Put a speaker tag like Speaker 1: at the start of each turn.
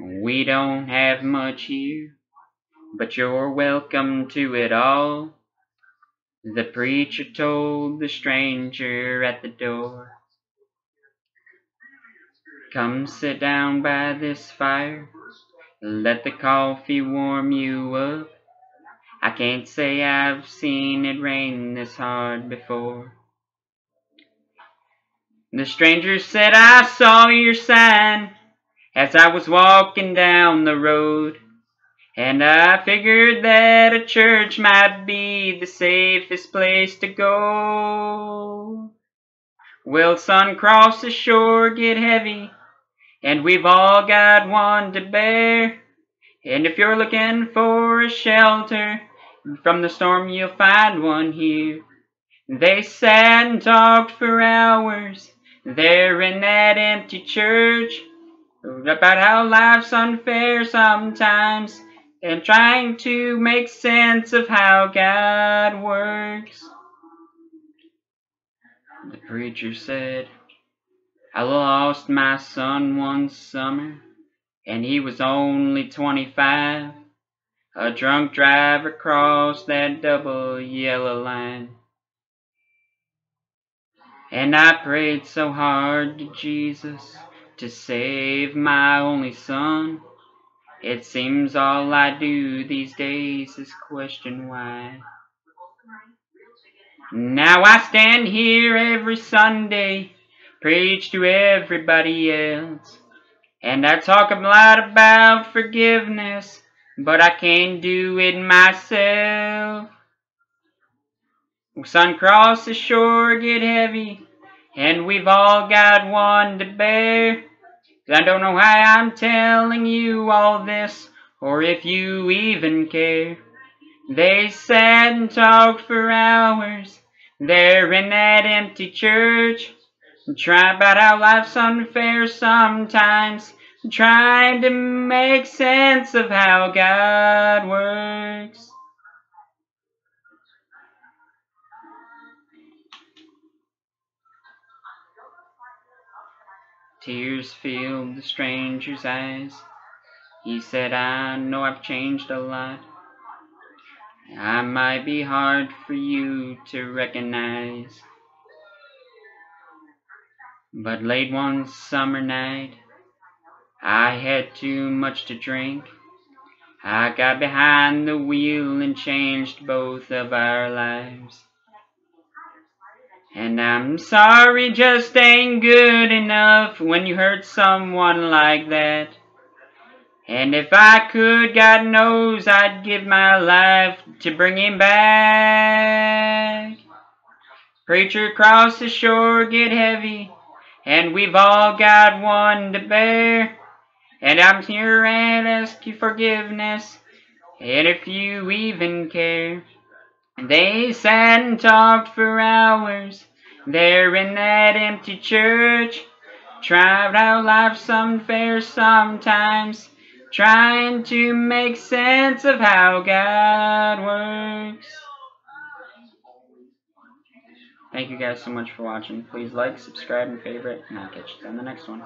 Speaker 1: We don't have much here, but you're welcome to it all. The preacher told the stranger at the door. Come sit down by this fire, let the coffee warm you up. I can't say I've seen it rain this hard before. The stranger said, I saw your sign as I was walking down the road. And I figured that a church might be the safest place to go. Well, son, crosses sure get heavy, and we've all got one to bear. And if you're looking for a shelter from the storm, you'll find one here. They sat and talked for hours there in that empty church about how life's unfair sometimes and trying to make sense of how God works. The preacher said, I lost my son one summer, and he was only 25. A drunk driver crossed that double yellow line. And I prayed so hard to Jesus to save my only son. It seems all I do these days is question why. Now I stand here every Sunday, preach to everybody else, and I talk a lot about forgiveness, but I can't do it myself. Sun crosses sure get heavy, and we've all got one to bear. I don't know why I'm telling you all this, or if you even care. They sat and talked for hours there in that empty church, trying about how life's unfair sometimes, trying to make sense of how God works. Tears filled the stranger's eyes. He said, I know I've changed a lot. I might be hard for you to recognize. But late one summer night, I had too much to drink. I got behind the wheel and changed both of our lives. And I'm sorry just ain't good enough when you hurt someone like that. And if I could, God knows I'd give my life to bring him back. Preacher cross the shore get heavy, and we've all got one to bear. And I'm here and ask you forgiveness, and if you even care. They sat and talked for hours there in that empty church. Tried how life's unfair sometimes, trying to make sense of how God works. Thank you guys so much for watching. Please like, subscribe, and favorite, and I'll catch you on the next one.